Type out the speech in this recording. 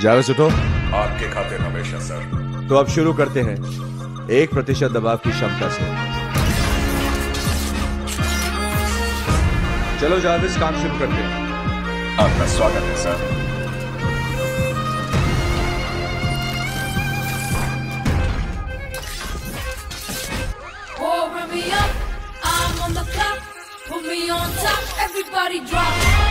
जावेद उठो। आपके खातिर हमेशा सर। तो अब शुरू करते हैं। एक प्रतिशत दबाव की क्षमता से। चलो जावेद काम शुरू करते हैं। आपका स्वागत है sir. Pouring me up, I'm on the clock. Put me on top, everybody drop.